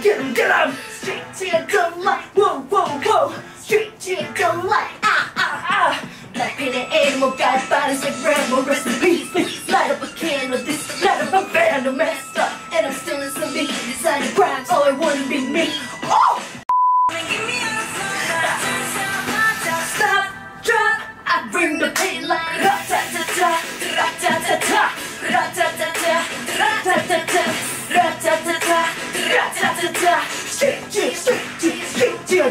get him get him straight to your dome like whoa whoa whoa straight to your dome like bodies like Rambo rest in peace light up a candle this light up a vandal up and I'm still in some big designer crimes oh I wanna be me oh Stop, drop, I bring the pain like. Straight, straight, straight, straight, straight to your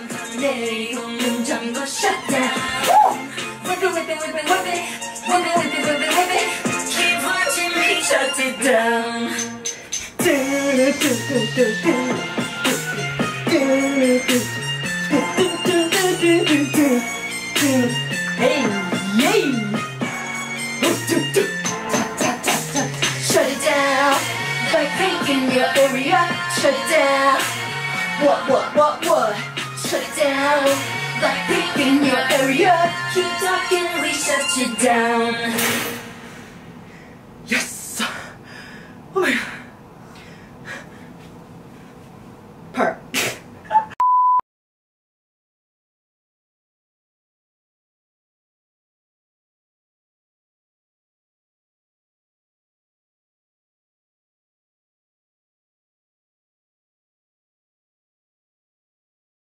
내리고 문 잠궈 shutdown. Whip it, whip it, whip it, whip it. Whip it, whip it, whip it, whip it. Keep watching me shut it down. Hey, yay! Shut it down. Like pink in your area. Shut it down. What, what, what, what? In your area. Keep talking, we shut you down.